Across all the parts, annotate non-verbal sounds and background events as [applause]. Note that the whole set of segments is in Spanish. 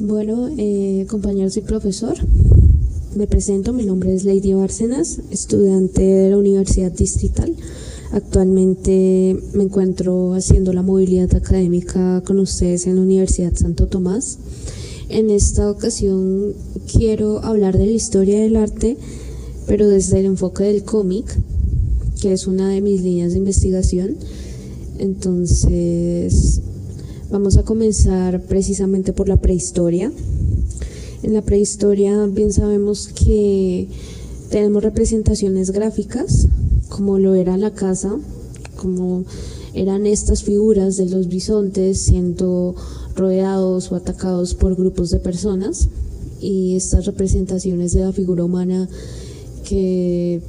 Bueno, eh, compañeros y profesor, me presento, mi nombre es Lady Bárcenas, estudiante de la Universidad Distrital. Actualmente me encuentro haciendo la movilidad académica con ustedes en la Universidad Santo Tomás. En esta ocasión quiero hablar de la historia del arte, pero desde el enfoque del cómic, que es una de mis líneas de investigación. Entonces, Vamos a comenzar precisamente por la prehistoria. En la prehistoria bien sabemos que tenemos representaciones gráficas, como lo era la casa, como eran estas figuras de los bisontes siendo rodeados o atacados por grupos de personas y estas representaciones de la figura humana que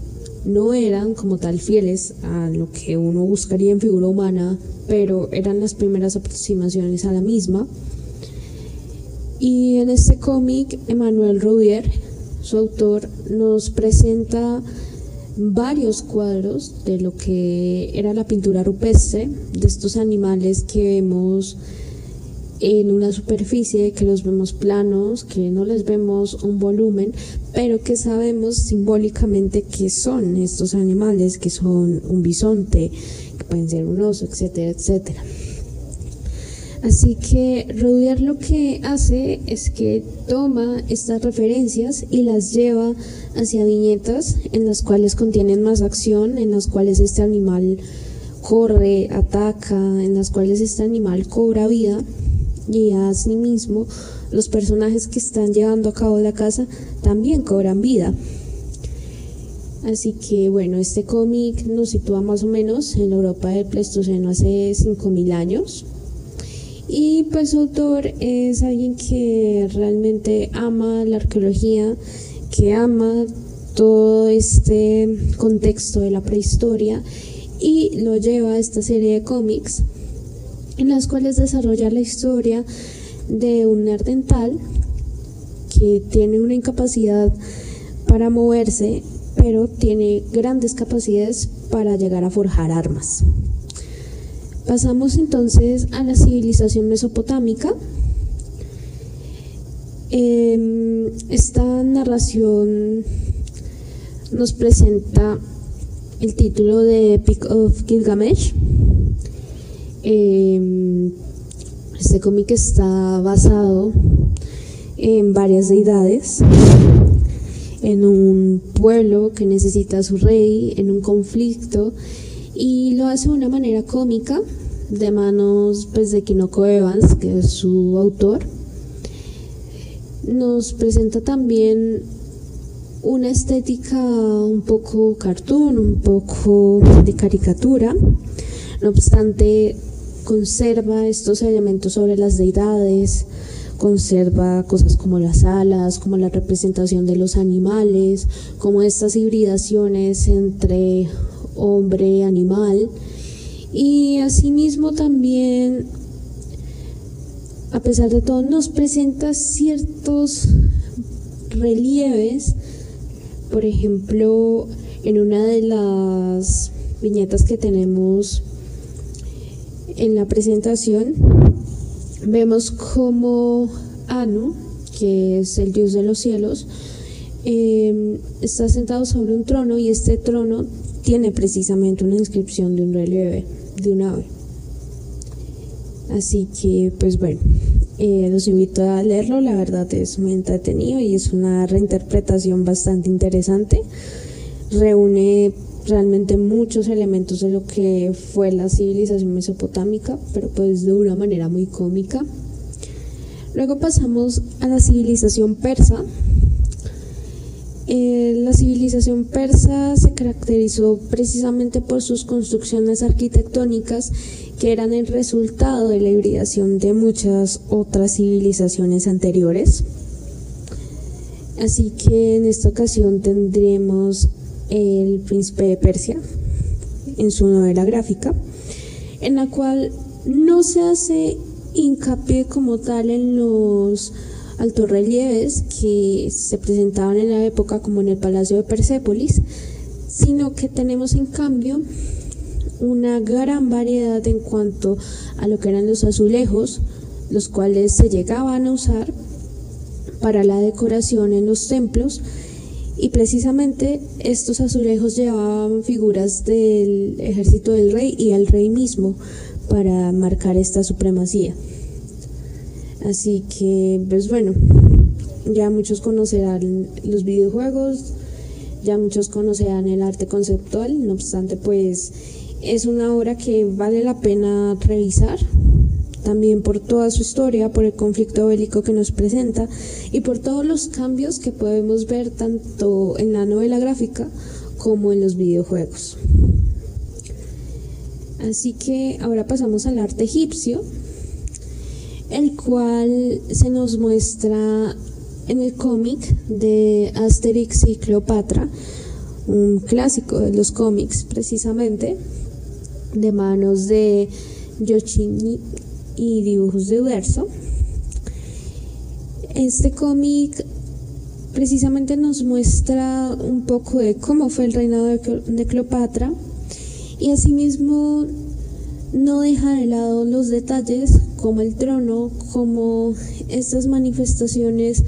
no eran como tal fieles a lo que uno buscaría en figura humana, pero eran las primeras aproximaciones a la misma. Y en este cómic, Emmanuel Roudier, su autor, nos presenta varios cuadros de lo que era la pintura rupestre, de estos animales que vemos en una superficie, que los vemos planos, que no les vemos un volumen, pero que sabemos simbólicamente que son estos animales, que son un bisonte, que pueden ser un oso, etcétera, etcétera. Así que Rudier lo que hace es que toma estas referencias y las lleva hacia viñetas en las cuales contienen más acción, en las cuales este animal corre, ataca, en las cuales este animal cobra vida y asimismo los personajes que están llevando a cabo la casa también cobran vida. Así que bueno, este cómic nos sitúa más o menos en la Europa del Pleistoceno hace 5.000 años. Y pues su autor es alguien que realmente ama la arqueología, que ama todo este contexto de la prehistoria y lo lleva a esta serie de cómics en las cuales desarrolla la historia de un nerdental que tiene una incapacidad para moverse, pero tiene grandes capacidades para llegar a forjar armas. Pasamos entonces a la civilización mesopotámica. Em, esta narración nos presenta el título de Epic of Gilgamesh, Em, este cómic está basado en varias deidades, en un pueblo que necesita a su rey, en un conflicto, y lo hace de una manera cómica, de manos pues, de Kinoko Evans, que es su autor. Nos presenta también una estética un poco cartoon, un poco de caricatura. No obstante, conserva estos elementos sobre las deidades, conserva cosas como las alas, como la representación de los animales, como estas hibridaciones entre hombre y animal. Y asimismo también, a pesar de todo, nos presenta ciertos relieves, por ejemplo, en una de las viñetas que tenemos en la presentación vemos como Anu, que es el dios de los cielos, em, está sentado sobre un trono y este trono tiene precisamente una inscripción de un relieve, de un ave. Así que, pues bueno, eh, los invito a leerlo, la verdad es muy entretenido y es una reinterpretación bastante interesante. Reúne realmente muchos elementos de lo que fue la civilización mesopotámica, pero pues de una manera muy cómica. Luego pasamos a la civilización persa. Eh, la civilización persa se caracterizó precisamente por sus construcciones arquitectónicas que eran el resultado de la hibridación de muchas otras civilizaciones anteriores. Así que en esta ocasión tendremos el príncipe de Persia en su novela gráfica, en la cual no se hace hincapié como tal en los altos relieves que se presentaban en la época como en el Palacio de Persépolis, sino que tenemos en cambio una gran variedad en cuanto a lo que eran los azulejos, los cuales se llegaban a usar para la decoración en los templos y precisamente estos azulejos llevaban figuras del ejército del rey y al rey mismo para marcar esta supremacía. Así que, pues bueno, ya muchos conocerán los videojuegos, ya muchos conocerán el arte conceptual, no obstante, pues es una obra que vale la pena revisar, también por toda su historia, por el conflicto bélico que nos presenta y por todos los cambios que podemos ver tanto en la novela gráfica como en los videojuegos. Así que ahora pasamos al arte egipcio, el cual se nos muestra en el cómic de Asterix y Cleopatra, un clásico de los cómics precisamente, de manos de Yoshimi y dibujos de verso. Este cómic precisamente nos muestra un poco de cómo fue el reinado de Cleopatra y asimismo no deja de lado los detalles como el trono, como estas manifestaciones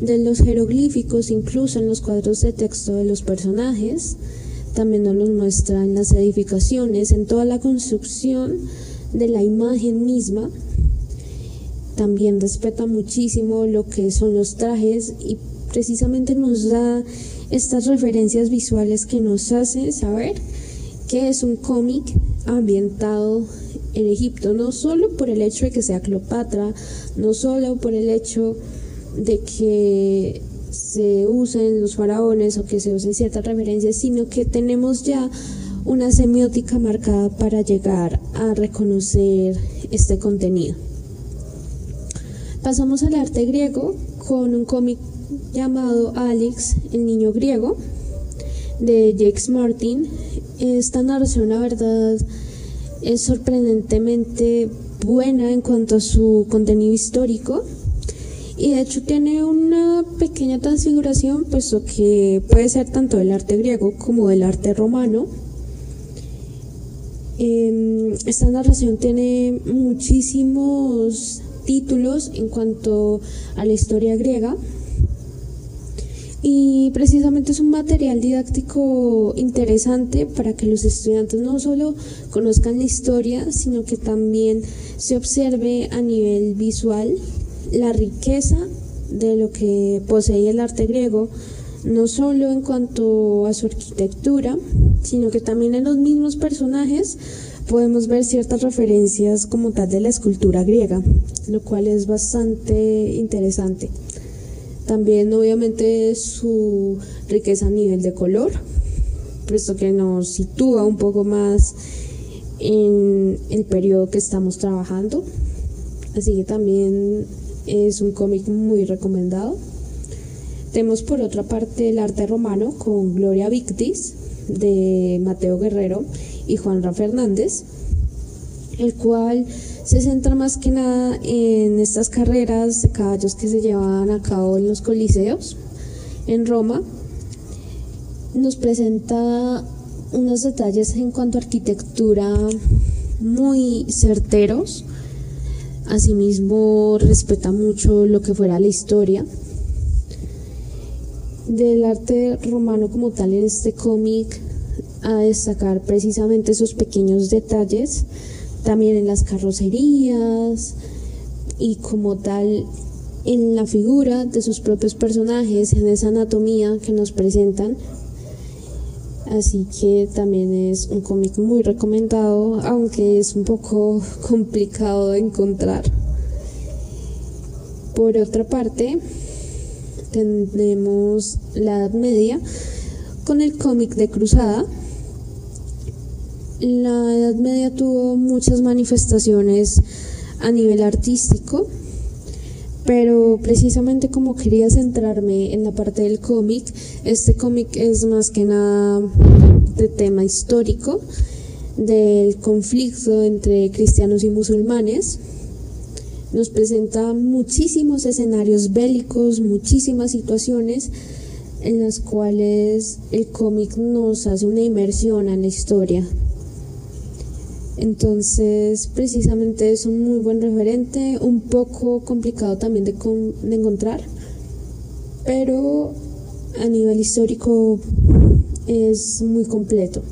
de los jeroglíficos, incluso en los cuadros de texto de los personajes. También nos los muestra en las edificaciones, en toda la construcción de la imagen misma. También respeta muchísimo lo que son los trajes y precisamente nos da estas referencias visuales que nos hacen saber que es un cómic ambientado en Egipto, no solo por el hecho de que sea Cleopatra, no solo por el hecho de que se usen los faraones o que se usen ciertas referencias, sino que tenemos ya una semiótica marcada para llegar a reconocer este contenido. Pasamos al arte griego con un cómic llamado Alex, el niño griego, de Jake Martin. Esta narración, la verdad, es sorprendentemente buena en cuanto a su contenido histórico y de hecho tiene una pequeña transfiguración puesto que puede ser tanto del arte griego como del arte romano. Em, esta narración tiene muchísimos títulos en cuanto a la historia griega. Y precisamente es un material didáctico interesante para que los estudiantes no solo conozcan la historia, sino que también se observe a nivel visual la riqueza de lo que poseía el arte griego, no solo en cuanto a su arquitectura, sino que también en los mismos personajes podemos ver ciertas referencias como tal de la escultura griega, lo cual es bastante interesante. También obviamente su riqueza a nivel de color, puesto que nos sitúa un poco más en el periodo que estamos trabajando. Así que también es un cómic muy recomendado. Tenemos por otra parte el arte romano con Gloria Victis de Mateo Guerrero y Juanra Fernández, el cual se centra más que nada en estas carreras de caballos que se llevaban a cabo en los coliseos en Roma. Nos presenta unos detalles en cuanto a arquitectura muy certeros. Asimismo, respeta mucho lo que fuera la historia del arte romano como tal en este cómic a destacar precisamente esos pequeños detalles también en las carrocerías y como tal en la figura de sus propios personajes, en esa anatomía que nos presentan. Así que también es un cómic muy recomendado, aunque es un poco [laughs] complicado de encontrar. Por otra parte, tenemos la Edad Media con el cómic de Cruzada, la Edad Media tuvo muchas manifestaciones a nivel artístico, pero precisamente como quería centrarme en la parte del cómic, este cómic es más que nada de tema histórico, del conflicto entre cristianos y musulmanes. Nos presenta muchísimos escenarios bélicos, muchísimas situaciones en las cuales el cómic nos hace una inmersión en la historia. Entonces, precisamente es un muy buen referente, un poco complicado también de, encontrar, pero a nivel histórico es muy completo.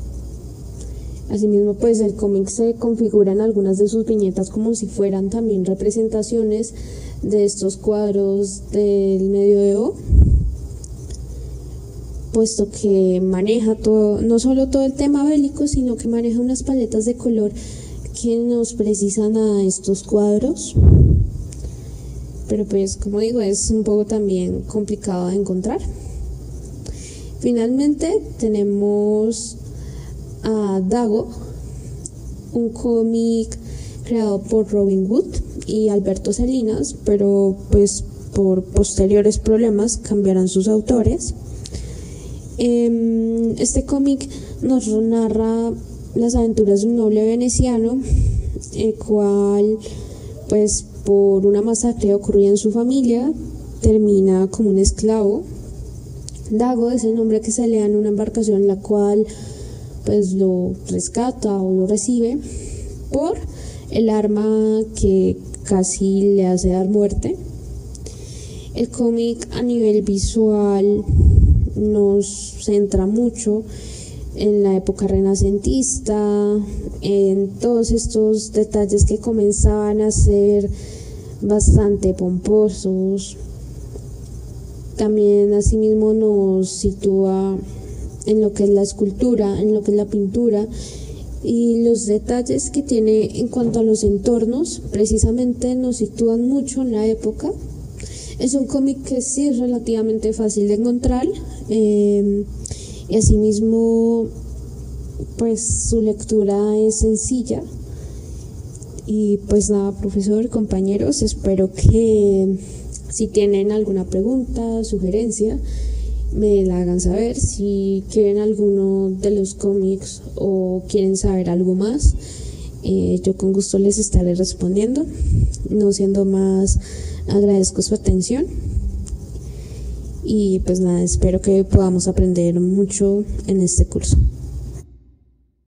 Asimismo, pues el cómic se configura en algunas de sus viñetas como si fueran también representaciones de estos cuadros del medioevo, puesto que maneja todo, no solo todo el tema bélico, sino que maneja unas paletas de color que nos precisan a estos cuadros. Pero pues, como digo, es un poco también complicado de encontrar. Finalmente tenemos a Dago, un cómic creado por Robin Wood y Alberto Salinas, pero pues por posteriores problemas cambiarán sus autores. Em, este cómic nos narra las aventuras de un noble veneciano, el cual, pues por una masacre ocurrida en su familia, termina como un esclavo. Dago es el nombre que se le da en una embarcación la cual pues lo rescata o lo recibe por el arma que casi le hace dar muerte. El cómic a nivel visual nos centra mucho en la época renacentista, en todos estos detalles que comenzaban a ser bastante pomposos. También asimismo nos sitúa en lo que es la escultura, en lo que es la pintura y los detalles que tiene en cuanto a los entornos precisamente nos sitúan mucho en la época. Es un cómic que sí es relativamente fácil de encontrar eh, y asimismo pues su lectura es sencilla. Y pues nada, profesor, compañeros, espero que si tienen alguna pregunta, sugerencia, me la hagan saber. Si quieren alguno de los cómics o quieren saber algo más, eh, yo con gusto les estaré respondiendo. No siendo más, agradezco su atención. Y pues nada, espero que podamos aprender mucho en este curso.